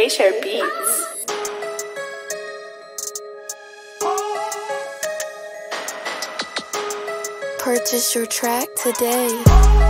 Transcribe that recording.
K-Share Beats. Purchase your track today.